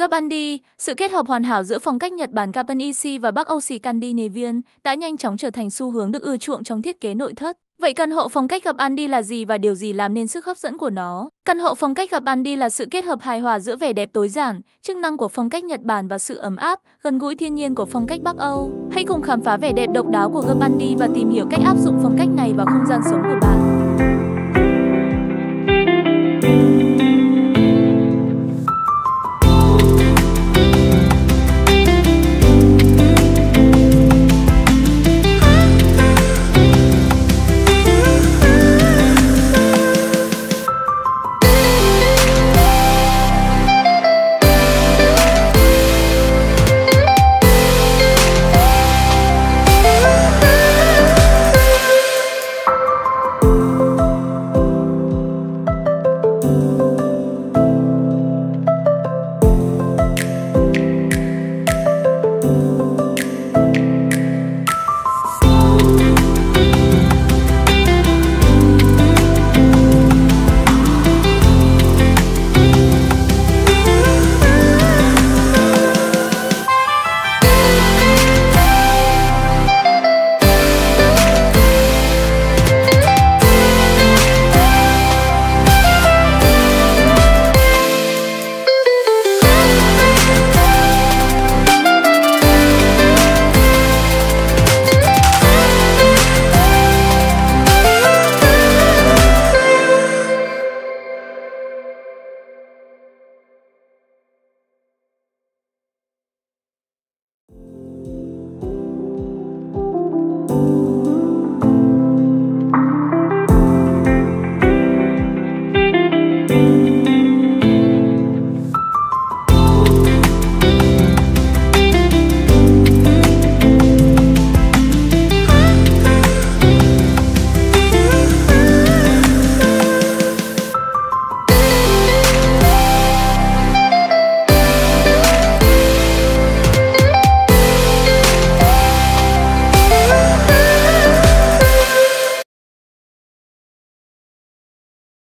Gabandi, sự kết hợp hoàn hảo giữa phong cách Nhật Bản Japanese và Bắc Âu Scandinavian đã nhanh chóng trở thành xu hướng được ưa chuộng trong thiết kế nội thất. Vậy căn hộ phong cách Gabandi là gì và điều gì làm nên sức hấp dẫn của nó? Căn hộ phong cách Gabandi là sự kết hợp hài hòa giữa vẻ đẹp tối giản, chức năng của phong cách Nhật Bản và sự ấm áp, gần gũi thiên nhiên của phong cách Bắc Âu. Hãy cùng khám phá vẻ đẹp độc đáo của Gabandi và tìm hiểu cách áp dụng phong cách này vào không gian sống của bạn.